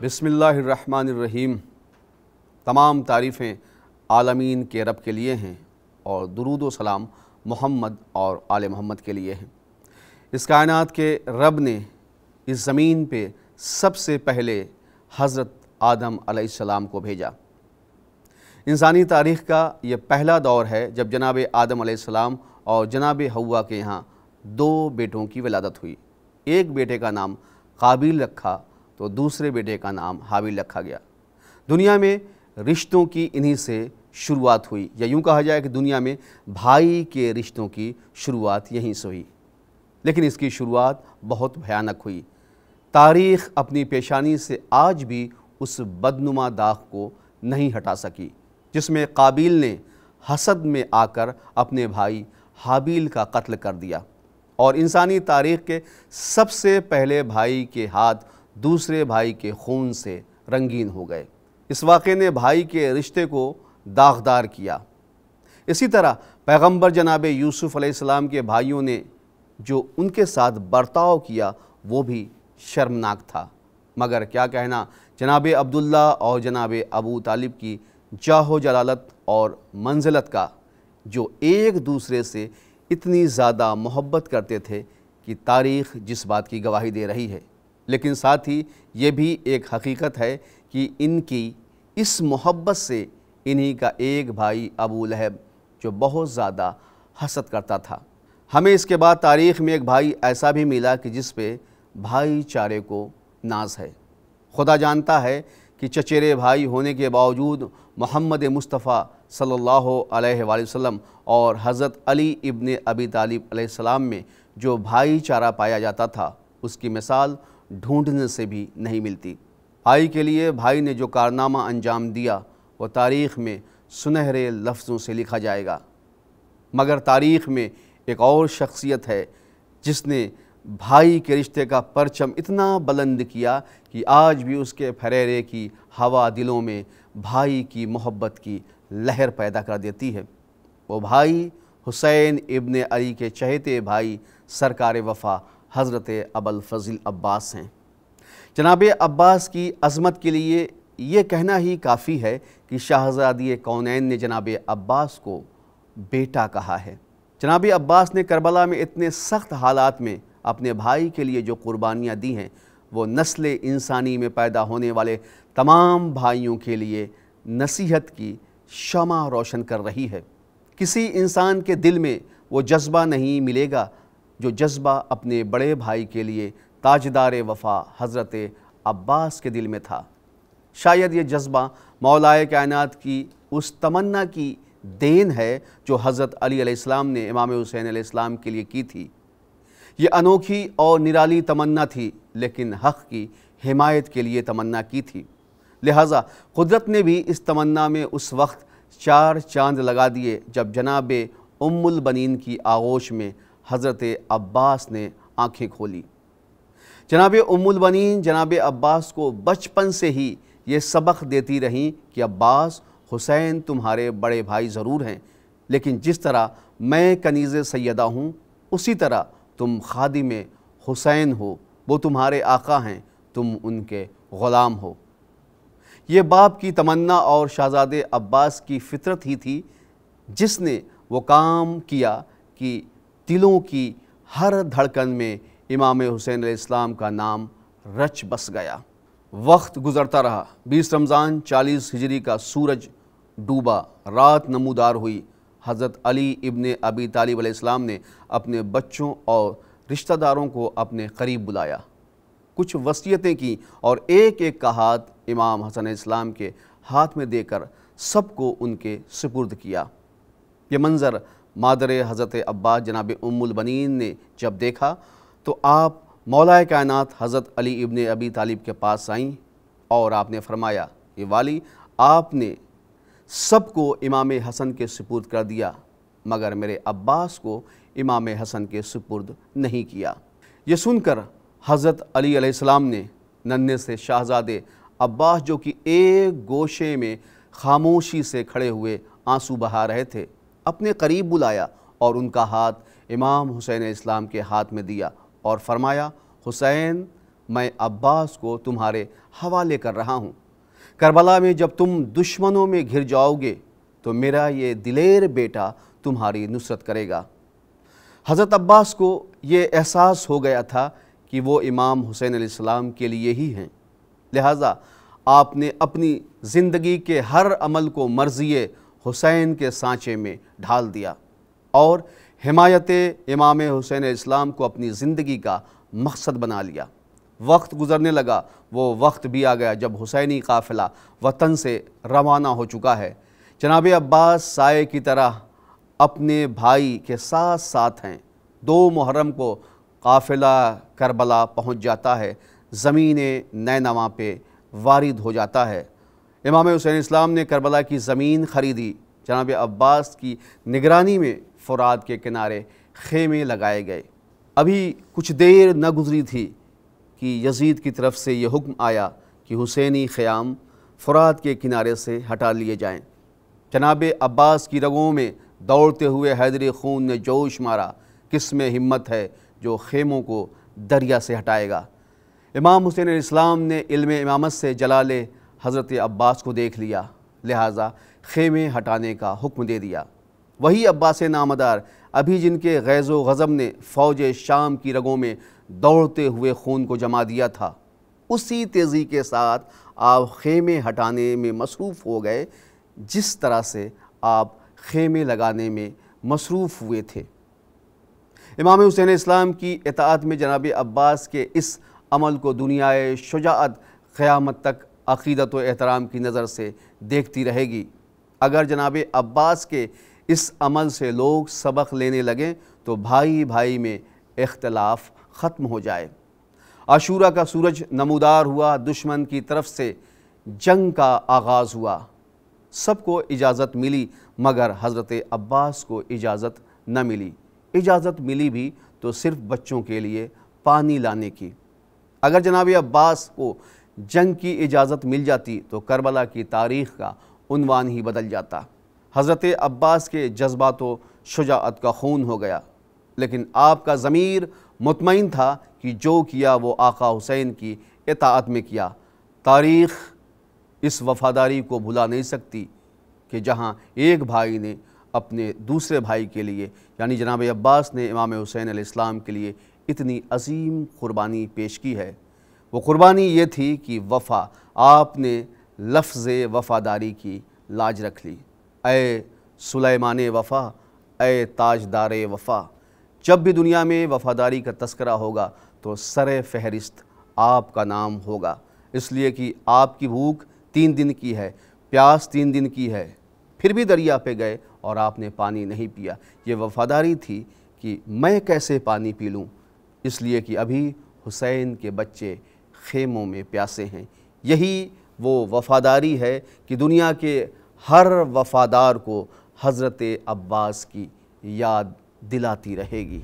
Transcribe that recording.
बिसमीम तमाम तारीफ़ें आलमीन के रब के लिए हैं और दरूद सलाम मोहम्मद और आल मोहम्मद के लिए हैं। इस कायनात के रब ने इस ज़मीन पे सबसे पहले हज़रत आदम अलैहिस्सलाम को भेजा। इंसानी तारीख़ का ये पहला दौर है जब जनाब आदम अलैहिस्सलाम और जनाब हवा के यहाँ दो बेटों की विलादत हुई। एक बेटे का नाम काबिल रखा तो दूसरे बेटे का नाम हाबिल रखा गया। दुनिया में रिश्तों की इन्हीं से शुरुआत हुई। या यूँ कहा जाए कि दुनिया में भाई के रिश्तों की शुरुआत यहीं से हुई। लेकिन इसकी शुरुआत बहुत भयानक हुई। तारीख़ अपनी पेशानी से आज भी उस बदनुमा दाग को नहीं हटा सकी, जिसमें काबिल ने हसद में आकर अपने भाई हाबिल का कत्ल कर दिया। और इंसानी तारीख़ के सबसे पहले भाई के हाथ दूसरे भाई के खून से रंगीन हो गए। इस वाक़े ने भाई के रिश्ते को दागदार किया। इसी तरह पैगंबर जनाब यूसुफ़ अलैहिस्सलाम के भाइयों ने जो उनके साथ बर्ताव किया, वो भी शर्मनाक था। मगर क्या कहना, जनाब अब्दुल्ला और जनाब अबू तालिब की जाहो जलालत और मंजिलत का, जो एक दूसरे से इतनी ज़्यादा मोहब्बत करते थे कि तारीख़ जिस बात की गवाही दे रही है। लेकिन साथ ही ये भी एक हकीकत है कि इनकी इस मोहब्बत से इन्हीं का एक भाई अबू लहब जो बहुत ज़्यादा हसद करता था। हमें इसके बाद तारीख़ में एक भाई ऐसा भी मिला कि जिस पे भाईचारे को नाज है। खुदा जानता है कि चचेरे भाई होने के बावजूद मोहम्मद मुस्तफ़ा सल्लल्लाहु अलैहि वसल्लम और हज़रत अली इब्ने अबी तालिब में जो भाईचारा पाया जाता था, उसकी मिसाल ढूँढने से भी नहीं मिलती। भाई के लिए भाई ने जो कारनामा अंजाम दिया, वो तारीख़ में सुनहरे लफ्ज़ों से लिखा जाएगा। मगर तारीख़ में एक और शख्सियत है, जिसने भाई के रिश्ते का परचम इतना बुलंद किया कि आज भी उसके फरेरे की हवा दिलों में भाई की मोहब्बत की लहर पैदा कर देती है। वो भाई हुसैन इब्न अली के चहेते भाई सरकार वफ़ा हज़रत अबल अब्बास हैं। जनाब अब्बास की अज़मत के लिए ये कहना ही काफ़ी है कि शाहज़ादी कौनैन ने जनाब अब्बास को बेटा कहा है। जनाब अब्बास ने करबला में इतने सख्त हालात में अपने भाई के लिए जो कुर्बानियाँ दी हैं, वो नस्ल इंसानी में पैदा होने वाले तमाम भाइयों के लिए नसीहत की शमा रोशन कर रही है। किसी इंसान के दिल में वो जज्बा नहीं मिलेगा जो जज्बा अपने बड़े भाई के लिए ताजदार वफ़ा हज़रत अब्बास के दिल में था। शायद ये जज्बा मौलाए कायनात की उस तमन्ना की देन है जो हज़रत अली अलैहिस्सलाम ने, इमाम हुसैन अलैहिस्सलाम के लिए की थी। ये अनोखी और निराली तमन्ना थी, लेकिन हक़ की हिमायत के लिए तमन्ना की थी। लिहाजा कुदरत ने भी इस तमन्ना में उस वक्त चार चाँद लगा दिए, जब जनाब उम्मुल बनीन की आगोश में हज़रत अब्बास ने आँखें खोली। जनाब उम्मुल जनाब अब्बास को बचपन से ही ये सबक देती रहीं कि अब्बास, हुसैन तुम्हारे बड़े भाई ज़रूर हैं, लेकिन जिस तरह मैं कनीज़ सैदा हूँ, उसी तरह तुम खादिम हुसैन हो, वो तुम्हारे आका हैं, तुम उनके ग़ुलाम हो। ये बाप की तमन्ना और शहज़ादे अब्बास की फितरत ही थी, जिसने वो काम किया कि दिलों की हर धड़कन में इमाम हुसैन इस्लाम का नाम रच बस गया। वक्त गुज़रता रहा। बीस रमज़ान, चालीस हिजरी का सूरज डूबा। रात नमूदार हुई। हज़रत अली इब्ने अबी तालिब इस्लाम ने अपने बच्चों और रिश्तेदारों को अपने करीब बुलाया। कुछ वसीयतें की और एक एक का हाथ इमाम हसन इस्लाम के हाथ में देकर सबको उनके सुपुर्द किया। ये मंज़र मादर हज़रत अब्बास जनाब उम्मुलबनीन ने जब देखा तो आप मौलाए कायनात हज़रत अली इब्ने अबी तालिब के पास आईं और आपने फरमाया, ये वाली, आपने सबको इमाम हसन के सुपुर्द कर दिया, मगर मेरे अब्बास को इमाम हसन के सुपुर्द नहीं किया। ये सुनकर हज़रत अली अलैहिस्सलाम ने नन्हे से शाहज़ादे अब्बास, जो कि एक गोशे में खामोशी से खड़े हुए आँसू बहा रहे थे अपने करीब बुलाया और उनका हाथ इमाम हुसैन इस्लाम के हाथ में दिया और फरमाया, हुसैन, मैं अब्बास को तुम्हारे हवाले कर रहा हूँ। करबला में जब तुम दुश्मनों में घिर जाओगे तो मेरा ये दिलेर बेटा तुम्हारी नुसरत करेगा। हज़रत अब्बास को ये एहसास हो गया था कि वो इमाम हुसैन सलाम के लिए ही हैं। लिहाजा आपने अपनी ज़िंदगी के हर अमल को मर्ज़ी हुसैन के सांचे में ढाल दिया और हिमायत इमाम हुसैन इस्लाम को अपनी ज़िंदगी का मकसद बना लिया। वक्त गुज़रने लगा, वो वक्त भी आ गया जब हुसैनी काफ़िला वतन से रवाना हो चुका है। जनाब अब्बास साय की तरह अपने भाई के साथ साथ हैं। दो मुहर्रम को काफ़िला करबला पहुँच जाता है ज़मीन नैनवा पे वारिद हो जाता है। इमाम हुसैन इस्लाम ने करबला की ज़मीन ख़रीदी। जनाब अब्बास की निगरानी में फ़ुराद के किनारे खेमे लगाए गए। अभी कुछ देर न गुजरी थी कि यजीद की तरफ़ से ये हुक्म आया कि हुसैनी ख़याम फ़ुराद के किनारे से हटा लिए जाएँ। जनाब अब्बास की रगों में दौड़ते हुए हैदर खून ने जोश मारा, किसमें हिम्मत है जो खेमों को दरिया से हटाएगा। इमाम हुसैन इस्लाम ने इल्म इमामत से जलाल हज़रत अब्बास को देख लिया, लिहाजा खेमे हटाने का हुक्म दे दिया। वही अब्बास नामदार, अभी जिनके गैज़ गज़ब ने फ़ौज शाम की रगों में दौड़ते हुए खून को जमा दिया था, उसी तेज़ी के साथ आप खेमे हटाने में मसरूफ़ हो गए, जिस तरह से आप खेमे लगाने में मसरूफ़ हुए थे। इमाम हुसैन इस्लाम की इतात में जनाब अब्बास के इस अमल को दुनियाए शुजात क़यामत तक अक़ीदत व एहतराम की नज़र से देखती रहेगी। अगर जनाब अब्बास के इस अमल से लोग सबक लेने लगें तो भाई भाई में इख्तलाफ ख़त्म हो जाए। आशूरा का सूरज नमूदार हुआ, दुश्मन की तरफ़ से जंग का आगाज़ हुआ। सबको इजाज़त मिली, मगर हज़रत अब्बास को इजाज़त न मिली। इजाज़त मिली भी तो सिर्फ़ बच्चों के लिए पानी लाने की। अगर जनाब अब्बास को जंग की इजाज़त मिल जाती तो करबला की तारीख़ का उनवान ही बदल जाता। हज़रत अब्बास के जज्बात शुजात का खून हो गया। लेकिन आपका ज़मीर मुतमिन था कि जो किया वो आका हुसैन की इतात में किया। तारीख़ इस वफ़ादारी को भुला नहीं सकती कि जहाँ एक भाई ने अपने दूसरे भाई के लिए, यानी जनाब अब्बास ने इमाम हुसैन इस्लाम के लिए इतनी अजीम क़ुरबानी पेश की है। वो क़ुरबानी ये थी कि वफ़ा, आपने लफ्ज़ वफ़ादारी की लाज रख ली। ए सुलेमान वफ़ा ए ताजदार वफ़ा। जब भी दुनिया में वफ़ादारी का तस्करा होगा तो सर फहरिस्त आपका नाम होगा। इसलिए कि आपकी भूख तीन दिन की है, प्यास तीन दिन की है। फिर भी दरिया पे गए और आपने पानी नहीं पिया। ये वफ़ादारी थी कि मैं कैसे पानी पी लूँ? इसलिए कि अभी हुसैन के बच्चे खेमों में प्यासे हैं। यही वो वफ़ादारी है कि दुनिया के हर वफ़ादार को हज़रत अब्बास की याद दिलाती रहेगी।